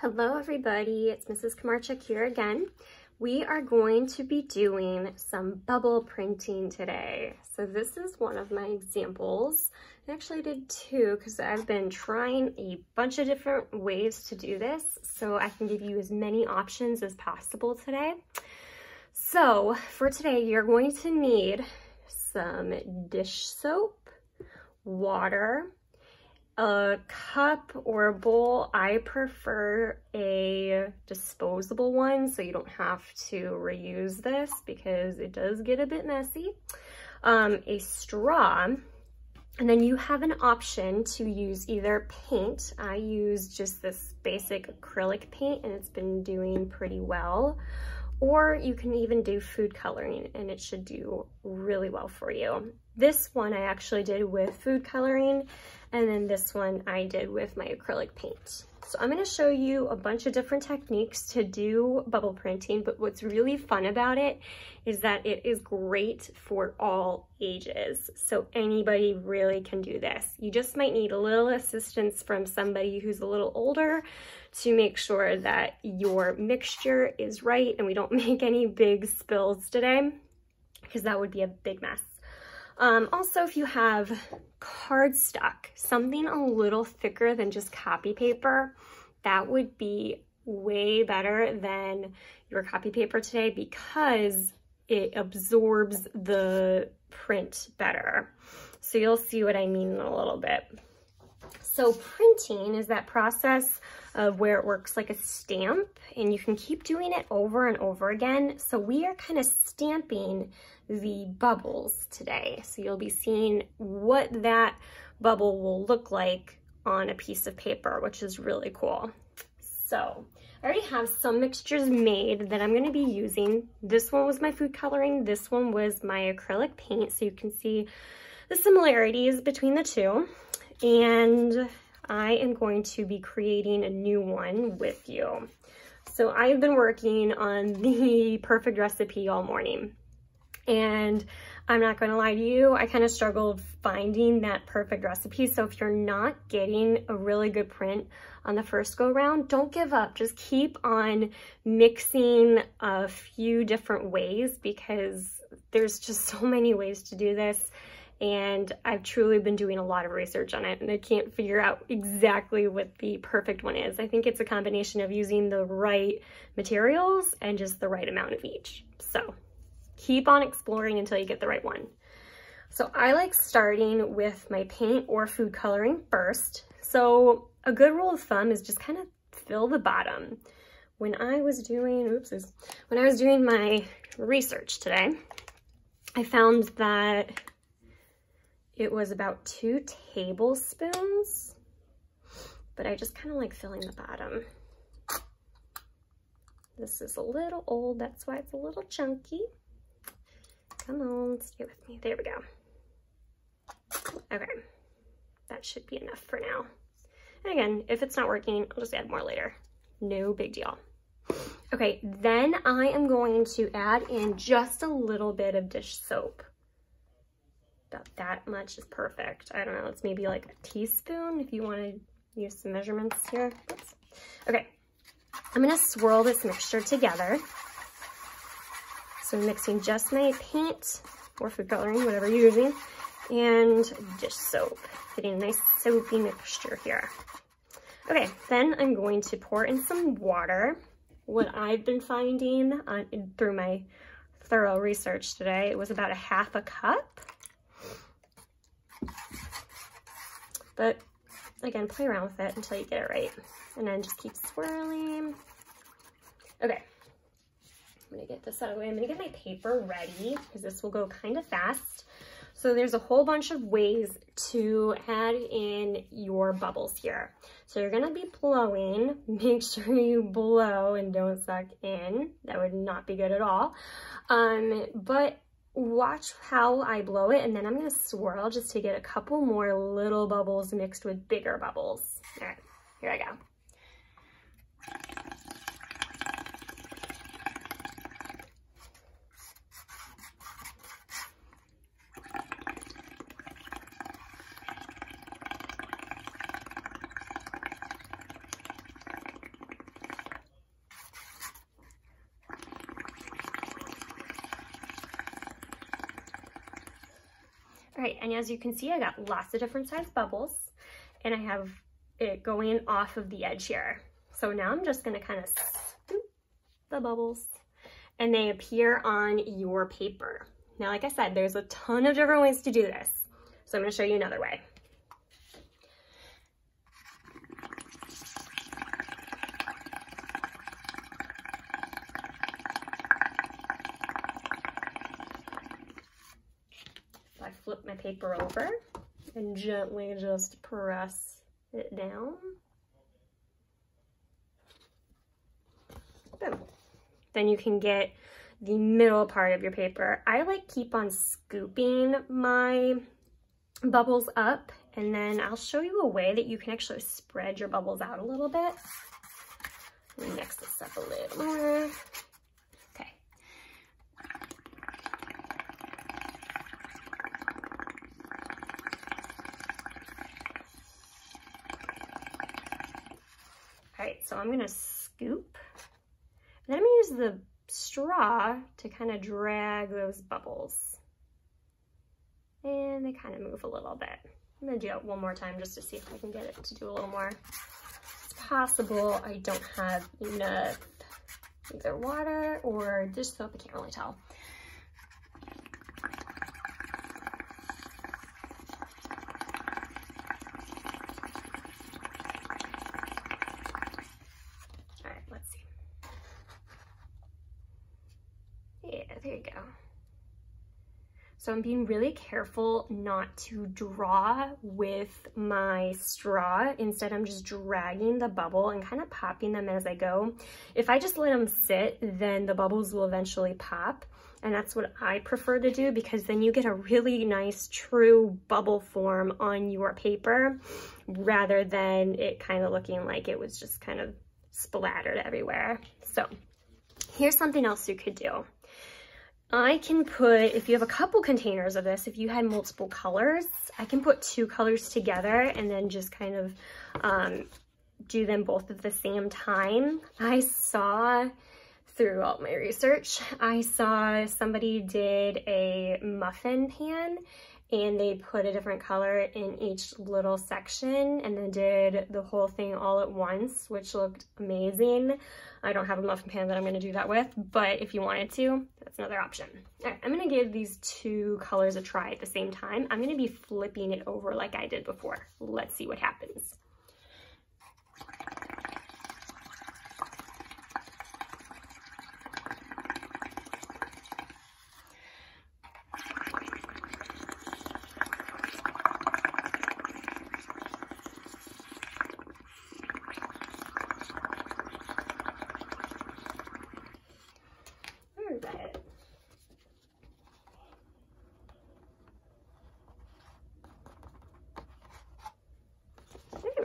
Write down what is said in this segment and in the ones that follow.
Hello everybody, it's Mrs. Komarchuk here again. We are going to be doing some bubble printing today. So this is one of my examples. I actually did two because I've been trying a bunch of different ways to do this so I can give you as many options as possible today. So for today, you're going to need some dish soap, water, a cup or a bowl, I prefer a disposable one so you don't have to reuse this because it does get a bit messy. Um, a straw, and then you have an option to use either paint. I use just this basic acrylic paint and it's been doing pretty well. Or you can even do food coloring and it should do really well for you. This one I actually did with food coloring and then this one I did with my acrylic paint. So I'm gonna show you a bunch of different techniques to do bubble printing, but what's really fun about it is that it is great for all ages. So anybody really can do this. You just might need a little assistance from somebody who's a little older to make sure that your mixture is right and we don't make any big spills today because that would be a big mess. Um, also, if you have cardstock, something a little thicker than just copy paper, that would be way better than your copy paper today because it absorbs the print better. So you'll see what I mean in a little bit. So printing is that process of where it works like a stamp and you can keep doing it over and over again. So we are kind of stamping the bubbles today. So you'll be seeing what that bubble will look like on a piece of paper, which is really cool. So I already have some mixtures made that I'm gonna be using. This one was my food coloring. This one was my acrylic paint. So you can see the similarities between the two. And I am going to be creating a new one with you. So I've been working on the perfect recipe all morning. And I'm not gonna lie to you, I kind of struggled finding that perfect recipe. So if you're not getting a really good print on the first go round, don't give up. Just keep on mixing a few different ways because there's just so many ways to do this. And I've truly been doing a lot of research on it and I can't figure out exactly what the perfect one is. I think it's a combination of using the right materials and just the right amount of each. So keep on exploring until you get the right one. So I like starting with my paint or food coloring first. So a good rule of thumb is just kind of fill the bottom. When I was doing, oops, when I was doing my research today, I found that it was about two tablespoons, but I just kind of like filling the bottom. This is a little old, that's why it's a little chunky. Come on, stay with me. There we go. Okay, that should be enough for now. And again, if it's not working, I'll just add more later. No big deal. Okay, then I am going to add in just a little bit of dish soap. About that much is perfect. I don't know, it's maybe like a teaspoon if you want to use some measurements here. Oops. Okay, I'm gonna swirl this mixture together. So I'm mixing just my paint or food coloring, whatever you're using, and dish soap, getting a nice soapy mixture here. Okay, then I'm going to pour in some water. What I've been finding on, through my thorough research today, it was about a half a cup. But again, play around with it until you get it right. And then just keep swirling. Okay, I'm gonna get this out of the way. I'm gonna get my paper ready because this will go kind of fast. So there's a whole bunch of ways to add in your bubbles here. So you're gonna be blowing. Make sure you blow and don't suck in. That would not be good at all. Um, but watch how I blow it and then I'm gonna swirl just to get a couple more little bubbles mixed with bigger bubbles. All right, here I go. All right, and as you can see, I got lots of different size bubbles and I have it going off of the edge here. So now I'm just gonna kind of the bubbles and they appear on your paper. Now, like I said, there's a ton of different ways to do this. So I'm gonna show you another way. I flip my paper over and gently just press it down. Boom. Then you can get the middle part of your paper. I like keep on scooping my bubbles up and then I'll show you a way that you can actually spread your bubbles out a little bit. Let me mix this up a little more. So I'm gonna scoop. Then I'm gonna use the straw to kind of drag those bubbles. And they kind of move a little bit. I'm gonna do it one more time just to see if I can get it to do a little more. It's possible I don't have enough either water or dish soap, I can't really tell. There you go. So I'm being really careful not to draw with my straw. Instead, I'm just dragging the bubble and kind of popping them as I go. If I just let them sit, then the bubbles will eventually pop. And that's what I prefer to do because then you get a really nice true bubble form on your paper rather than it kind of looking like it was just kind of splattered everywhere. So here's something else you could do. I can put, if you have a couple containers of this, if you had multiple colors, I can put two colors together and then just kind of um, do them both at the same time. I saw through all my research, I saw somebody did a muffin pan and they put a different color in each little section and then did the whole thing all at once, which looked amazing. I don't have a muffin pan that I'm gonna do that with, but if you wanted to, that's another option. All right, I'm gonna give these two colors a try at the same time. I'm gonna be flipping it over like I did before. Let's see what happens.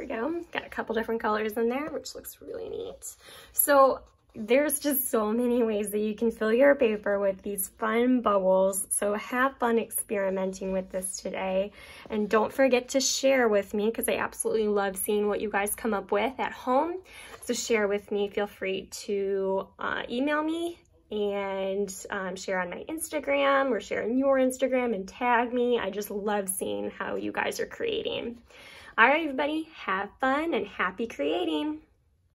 We go. Got a couple different colors in there, which looks really neat. So there's just so many ways that you can fill your paper with these fun bubbles. So have fun experimenting with this today. And don't forget to share with me because I absolutely love seeing what you guys come up with at home. So share with me. Feel free to uh, email me and um, share on my Instagram or share on your Instagram and tag me. I just love seeing how you guys are creating. All right, everybody, have fun and happy creating.